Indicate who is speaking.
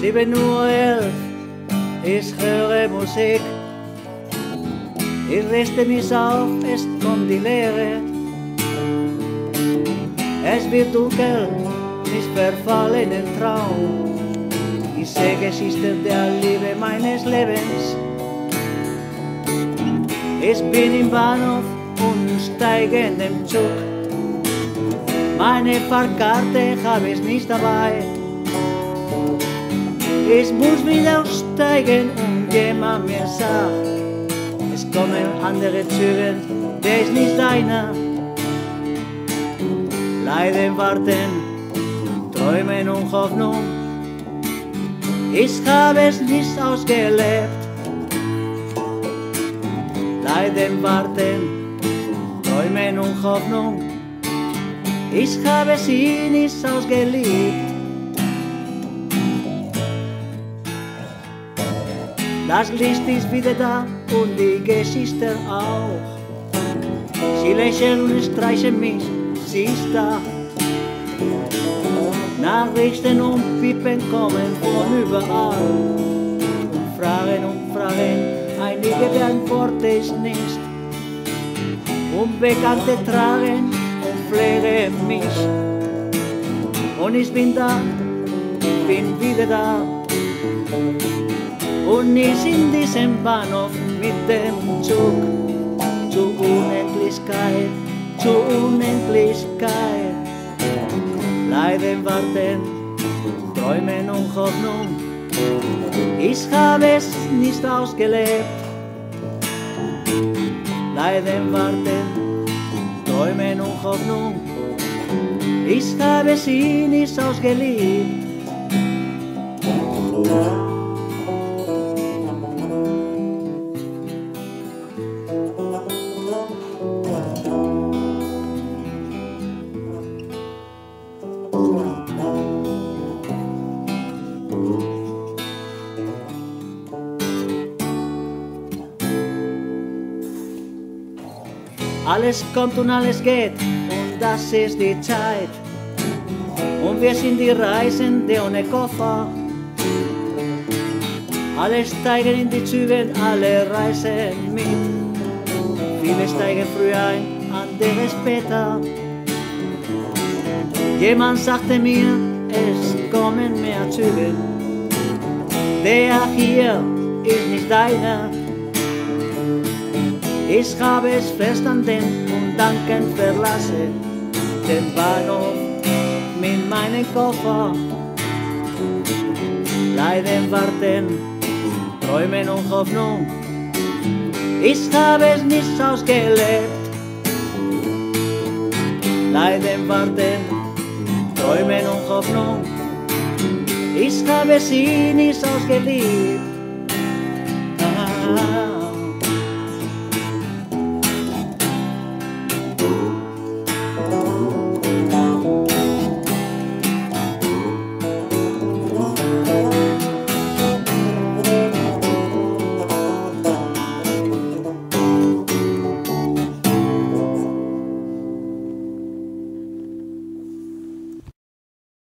Speaker 1: Sieben Uhr elf, ich höre Musik. Ich richte mich auf, es kommt die Leere. Es wird dunkel, ich verfalle in den Traum. Ich sehe Geschichten der Liebe meines Lebens. Ich bin im Bahnhof und steige in den Zug. Meine Fahrkarte habe ich nicht dabei. Ich muss wieder aussteigen und jemand mir sagt, es kommen andere Züge, der ist nicht deiner. Leiden, warten, träumen und Hoffnung. Ich habe es nicht ausgelebt. Leiden, warten, träumen und Hoffnung. Ich habe sie nicht ausgeliebt. Das Licht ist wieder da und die Geschichte auch. Sie lächeln und streichen mich, sie ist da. Nachrichten und Pippen kommen von überall. Und Fragen und Fragen, einige beantworte ich nicht. Unbekannte tragen und pflegen mich. Und ich bin da, bin wieder da. Und ich in diesem Bahnhof mit dem Zug zur Unendlichkeit, zur Unendlichkeit. Leiden, warten, träumen und Hoffnung. Ich habe es nicht ausgelebt. Leiden, warten, träumen und Hoffnung. Ich habe sie nicht ausgeliebt. Alles kommt und alles geht und das ist die Zeit. Und wir sind die Reisende ohne Koffer. Alle steigen in die Züge, alle reisen mit. Viele steigen früh ein, andere später. Jemand sagte mir, es kommen mehr Züge. Der hier ist nicht deiner. Ich habe es verstanden und dankend verlassen den Bahnhof mit meinem Koffer. Leiden, warten, träumen und Hoffnung. Ich habe es nicht ausgelebt. Leiden, warten, träumen und Hoffnung. Ich habe sie nicht ausgeliebt. Ah.